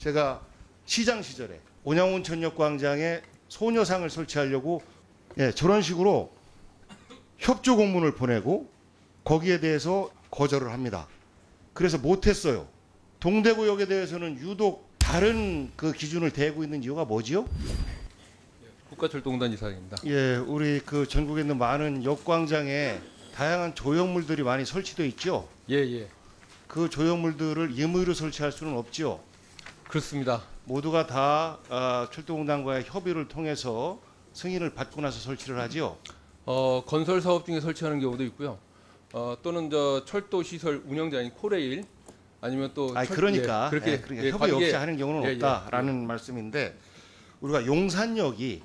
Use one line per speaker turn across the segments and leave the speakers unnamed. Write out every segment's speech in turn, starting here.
제가 시장 시절에 온양온 천역 광장에 소녀상을 설치하려고 예, 저런 식으로 협조 공문을 보내고 거기에 대해서 거절을 합니다. 그래서 못했어요. 동대구역에 대해서는 유독 다른 그 기준을 대고 있는 이유가 뭐지요?
국가철도공단 이사장입니다.
예, 우리 그 전국에 있는 많은 역광장에 다양한 조형물들이 많이 설치되어 있죠.
예, 예.
그 조형물들을 임의로 설치할 수는 없지요.
그렇습니다.
모두가 다 아, 철도공단과의 협의를 통해서 승인을 받고 나서 설치를 하지요.
어, 건설 사업 중에 설치하는 경우도 있고요. 어, 또는 저 철도 시설 운영자인 코레일 아니면 또
아,
철-
그러니까,
예, 그렇게
예, 그러니까
예,
협의 없이 하는 경우는
예, 예,
없다라는 말씀인데 우리가 용산역이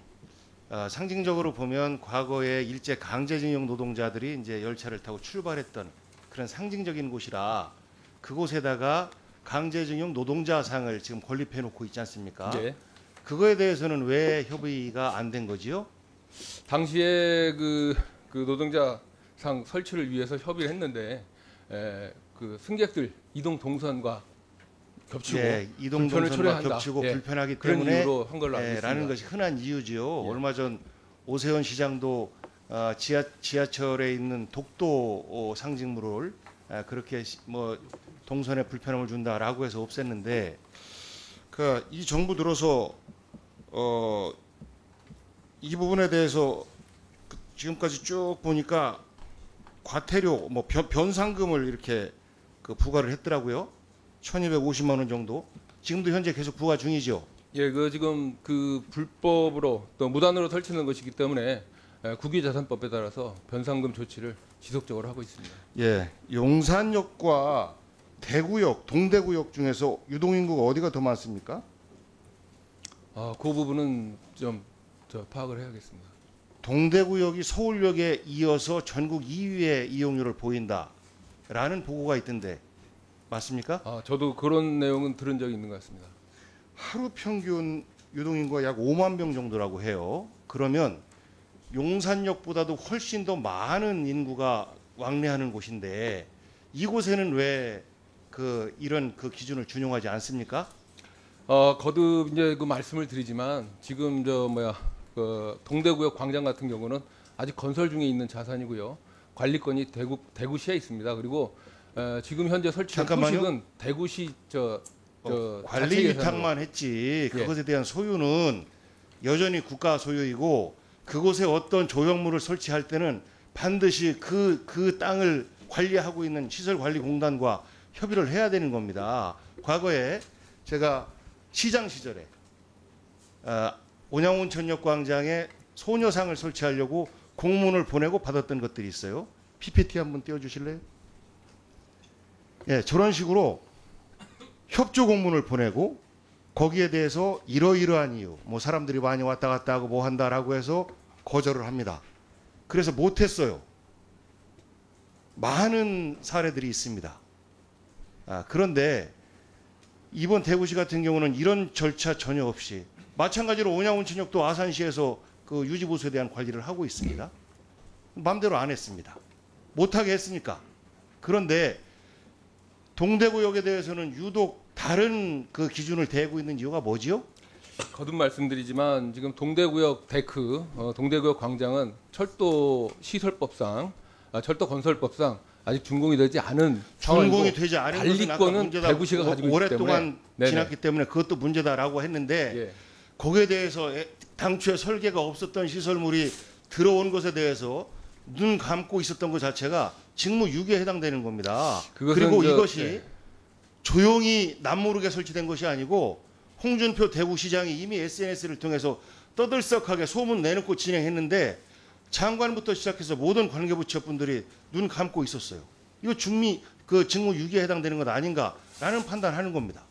어, 상징적으로 보면 과거에 일제 강제징용 노동자들이 이제 열차를 타고 출발했던 그런 상징적인 곳이라 그곳에다가 강제징용 노동자상을 지금 건립해 놓고 있지 않습니까?
예.
그거에 대해서는 왜 협의가 안 된 거지요?
당시에 그, 그 노동자 상 설치를 위해서 협의를 했는데 에, 그 승객들 이동 동선과 겹치고
예, 이동 동선과. 겹치고
예,
불편하기 때문에
한 걸로 알고
예. 라는 것이 흔한 이유지요.
예.
얼마 전 오세훈 시장도 어, 지하, 지하철에 있는 독도 어, 상징물을 아, 그렇게 시- 뭐 동선에 불편함을 준다라고 해서 없앴는데 그이 정부 들어서 어, 이 부분에 대해서 그 지금까지 쭉 보니까 과태료 뭐 변, 변상금을 이렇게 그 부과를 했더라고요. 1,250만 원 정도. 지금도 현재 계속 부과 중이죠.
예, 그 지금 그 불법으로 또 무단으로 설치는 것이기 때문에 에, 국유자산법에 따라서 변상금 조치를 지속적으로 하고 있습니다.
예, 용산역과 대구역, 동대구역 중에서 유동인구가 어디가 더 많습니까?
아, 그 부분은 좀저 파악을 해야겠습니다.
동대구역이 서울역에 이어서 전국 2위의 이용률을 보인다라는 보고가 있던데 맞습니까?
아, 저도 그런 내용은 들은 적이 있는 것 같습니다.
하루 평균 유동인구가 약 5만 명 정도라고 해요. 그러면 용산역보다도 훨씬 더 많은 인구가 왕래하는 곳인데 이곳에는 왜 그 이런 그 기준을 준용하지 않습니까?
어, 거듭 이제 그 말씀을 드리지만 지금 저 뭐야 그 동대구역 광장 같은 경우는 아직 건설 중에 있는 자산이고요. 관리권이 대구 대구시에 있습니다. 그리고 에, 지금 현재 설치한
잠깐만요.
소식은 대구시 저, 저
어, 관리. 위탁만 했지
예.
그것에 대한 소유는 여전히 국가 소유이고 그곳에 어떤 조형물을 설치할 때는 반드시 그 그 땅을 관리하고 있는 시설관리공단과 협의를 해야 되는 겁니다. 과거에 제가 시장 시절에 어, 온양온천역 광장에 소녀상을 설치하려고 공문을 보내고 받았던 것들이 있어요. PPT 한번 띄워주실래요? 예, 저런 식으로 협조 공문을 보내고 거기에 대해서 이러이러한 이유, 뭐 사람들이 많이 왔다 갔다 하고 뭐 한다라고 해서 거절을 합니다. 그래서 못했어요. 많은 사례들이 있습니다. 아, 그런데 이번 대구시 같은 경우는 이런 절차 전혀 없이 마찬가지로 온양온천역도 아산시에서 그 유지보수에 대한 관리를 하고 있습니다. 마음대로 안 했습니다. 못하게 했으니까. 그런데 동대구역에 대해서는 유독 다른 그 기준을 대고 있는 이유가 뭐지요?
거듭 말씀드리지만 지금 동대구역 데크, 어, 동대구역 광장은 철도 시설법상, 아, 철도 건설법상 아직 준공이 되지 않은
준공이 되지 않은 문제다.
대구시가
오-
가지고
오랫동안
때문에.
지났기 때문에 그것도 문제다라고 했는데
예.
거기에 대해서 애- 당초에 설계가 없었던 시설물이 들어온 것에 대해서 눈 감고 있었던 것 자체가 직무유기에 해당되는 겁니다. 그리고
저-
이것이
예.
조용히 남모르게 설치된 것이 아니고 홍준표 대구시장이 이미 SNS를 통해서 떠들썩하게 소문 내놓고 진행했는데 장관부터 시작해서 모든 관계부처 분들이 눈 감고 있었어요. 이거 중미 그 직무 유기에 해당되는 것 아닌가라는 판단하는 겁니다.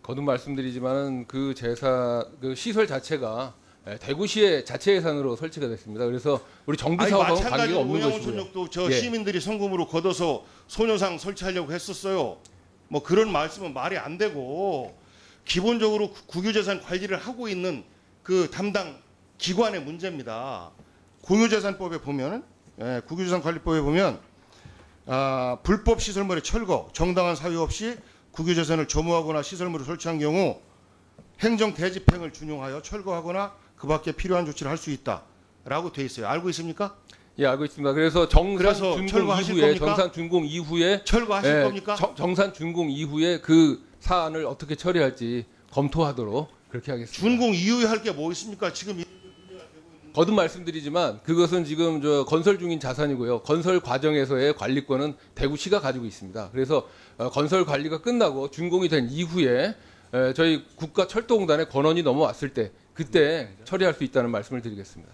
거듭 말씀드리지만은 그 제사 그 시설 자체가 예, 대구시의 자체 예산으로 설치가 됐습니다. 그래서 우리 정부 사업하고 관계가
마찬가지로
없는 것이고요.
온양온천역도 저
예.
시민들이 성금으로 걷어서 소녀상 설치하려고 했었어요. 뭐 그런 말씀은 말이 안 되고 기본적으로 구- 국유재산 관리를 하고 있는 그 담당 기관의 문제입니다. 공유재산법에 보면 예, 국유재산관리법에 보면 아, 불법 시설물의 철거, 정당한 사유 없이 국유재산을 점유하거나 시설물을 설치한 경우 행정 대집행을 준용하여 철거하거나 그밖에 필요한 조치를 할 수 있다라고 돼 있어요. 알고 있습니까?
예, 알고 있습니다. 그래서 정산 준공 이후에
겁니까?
정산 준공 이후에
철거하실
예,
겁니까?
정, 정산 준공 이후에 그 사안을 어떻게 처리할지 검토하도록 그렇게 하겠습니다.
준공 이후에 할 게 뭐 있습니까? 지금 이-
거듭 말씀드리지만 그것은 지금 저 건설 중인 자산이고요. 건설 과정에서의 관리권은 대구시가 가지고 있습니다. 그래서 어, 건설 관리가 끝나고 준공이 된 이후에 에, 저희 국가철도공단의 권한이 넘어왔을 때 그때 처리할 수 있다는 말씀을 드리겠습니다.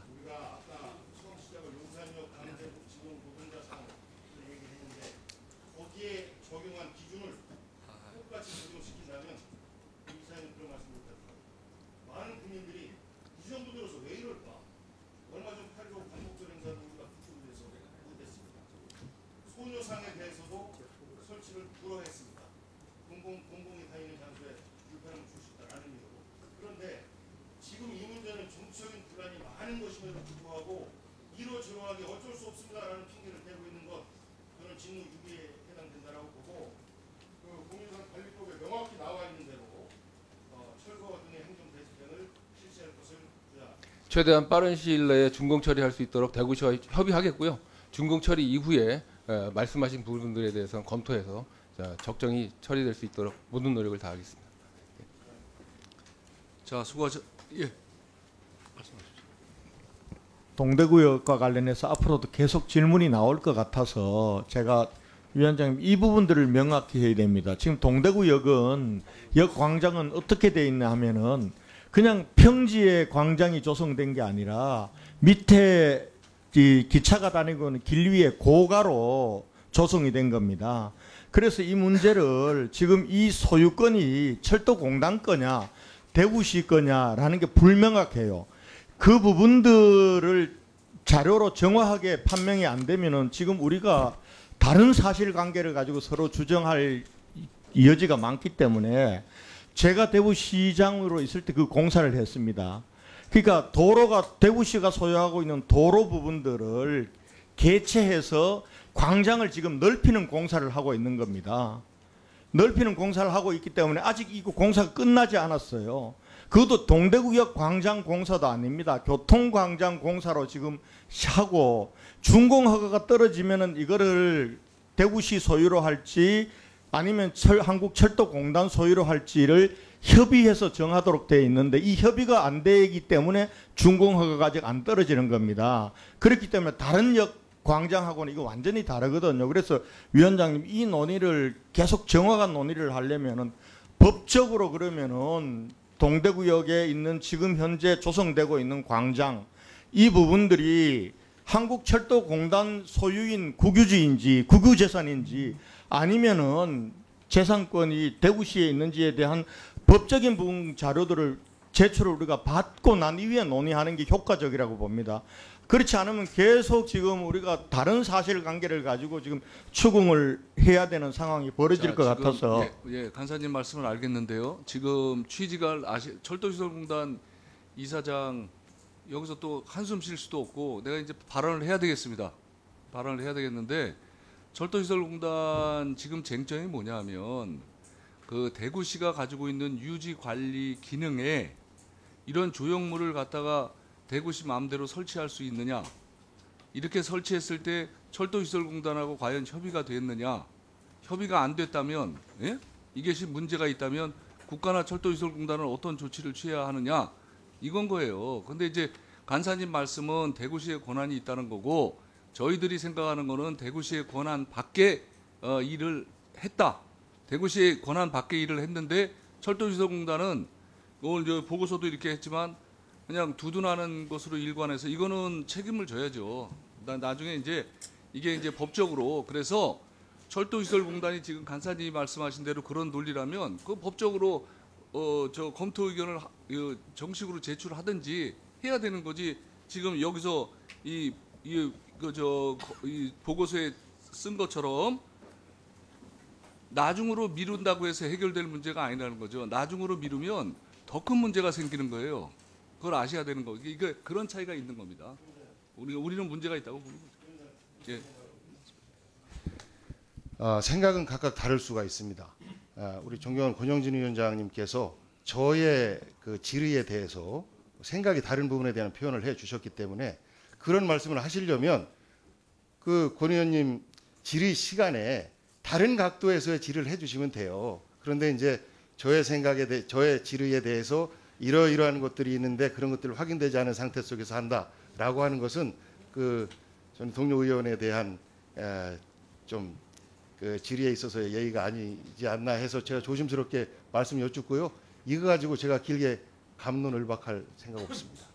거기에 적용한 기준을 똑같이 적용시킨다면 이 이사님 그런 말씀 못했다. 많은 국민들이 이 정도 들어서 왜 이럴까? 얼마 전 8.15 광복절 행사도 우리가 북쪽에서 못했습니다. 소녀상에 대해서도 설치를 불허했습니다. 공공, 공공이 다니는 장소에 불편함을 줄 수 있다라는 이유로. 그런데 지금 이 문제는 정치적인 많은 것임에도 불구하고 이러저러하게 어쩔 수 없습니다라는 핑계를 대고 있는 것 저는 직무 유기에 해당된다라고 보고 그 공유산 관리법에 명확히 나와 있는 대로 어, 철거 등의 행정 대집행을 실시할 것을 주장.
최대한 빠른 시일 내에 준공 처리할 수 있도록 대구시와 협의하겠고요. 준공 처리 이후에 에, 말씀하신 부분들에 대해서는 검토해서 자, 적정히 처리될 수 있도록 모든 노력을 다하겠습니다.
자, 수고하셨. 예.
동대구역과 관련해서 앞으로도 계속 질문이 나올 것 같아서 제가 위원장님 이 부분들을 명확히 해야 됩니다. 지금 동대구역은 역 광장은 어떻게 돼 있나 하면은 그냥 평지에 광장이 조성된 게 아니라 밑에 이 기차가 다니고 있는 길 위에 고가로 조성이 된 겁니다. 그래서 이 문제를 지금 이 소유권이 철도공단 거냐 대구시 거냐라는 게 불명확해요. 그 부분들을 자료로 정확하게 판명이 안 되면은 지금 우리가 다른 사실관계를 가지고 서로 주정할 이- 여지가 많기 때문에 제가 대구시장으로 있을 때 그 공사를 했습니다. 그러니까 도로가 대구시가 소유하고 있는 도로 부분들을 개체해서 광장을 지금 넓히는 공사를 하고 있는 겁니다. 넓히는 공사를 하고 있기 때문에 아직 이 공사가 끝나지 않았어요. 그것도 동대구역 광장 공사도 아닙니다. 교통광장 공사로 지금 하고 준공 허가가 떨어지면은 이거를 대구시 소유로 할지 아니면 철, 한국철도공단 소유로 할지를 협의해서 정하도록 되어 있는데 이 협의가 안 되기 때문에 준공 허가가 아직 안 떨어지는 겁니다. 그렇기 때문에 다른 역 광장하고는 이거 완전히 다르거든요. 그래서 위원장님 이 논의를 계속 정확한 논의를 하려면은 법적으로 그러면은 동대구역에 있는 지금 현재 조성되고 있는 광장 이 부분들이 한국철도공단 소유인 국유지인지 국유재산인지 아니면은 재산권이 대구시에 있는지에 대한 법적인 부분 자료들을 제출을 우리가 받고 난 이후에 논의하는 게 효과적이라고 봅니다. 그렇지 않으면 계속 지금 우리가 다른 사실관계를 가지고 지금 추궁을 해야 되는 상황이 벌어질
자,
것
지금,
같아서
예, 예, 간사님 말씀을 알겠는데요. 지금 취지가 아시 철도시설공단 이사장 여기서 또 한숨 쉴 수도 없고 내가 이제 발언을 해야 되겠습니다. 발언을 해야 되겠는데 철도시설공단 지금 쟁점이 뭐냐면 그 대구시가 가지고 있는 유지 관리 기능에 이런 조형물을 갖다가 대구시 마음대로 설치할 수 있느냐 이렇게 설치했을 때 철도시설공단하고 과연 협의가 됐느냐 협의가 안 됐다면 예? 이것이 문제가 있다면 국가나 철도시설공단은 어떤 조치를 취해야 하느냐 이건 거예요. 근데 이제 간사님 말씀은 대구시의 권한이 있다는 거고 저희들이 생각하는 거는 대구시의 권한 밖에 어, 일을 했다. 대구시의 권한 밖에 일을 했는데 철도시설공단은 오늘 저 보고서도 이렇게 했지만 그냥 두둔하는 것으로 일관해서 이거는 책임을 져야죠. 나, 나중에 이제 이게 이제 법적으로 그래서 철도시설공단이 지금 간사님이 말씀하신 대로 그런 논리라면 그 법적으로 어 저 검토 의견을 하- 이 정식으로 제출하든지 해야 되는 거지. 지금 여기서 이 이 그 저 이 보고서에 쓴 것처럼 나중으로 미룬다고 해서 해결될 문제가 아니라는 거죠. 나중으로 미루면 더 큰 문제가 생기는 거예요. 그걸 아셔야 되는 거. 이게 그런 차이가 있는 겁니다. 우리 우리는 문제가 있다고 보는 거죠. 예.
어, 생각은 각각 다를 수가 있습니다. 아, 우리 존경하는 권영진 위원장님께서 저의 그 질의에 대해서 생각이 다른 부분에 대한 표현을 해 주셨기 때문에 그런 말씀을 하시려면 그 권 의원님 질의 시간에 다른 각도에서의 질의를 해 주시면 돼요. 그런데 이제 저의 생각에 대해 저의 질의에 대해서 이러이러한 것들이 있는데 그런 것들을 확인되지 않은 상태 속에서 한다라고 하는 것은 그 저는 동료 의원에 대한 에, 좀 그 질의에 있어서의 예의가 아니지 않나 해서 제가 조심스럽게 말씀 여쭙고요. 이거 가지고 제가 길게 감론을 박할 생각 없습니다.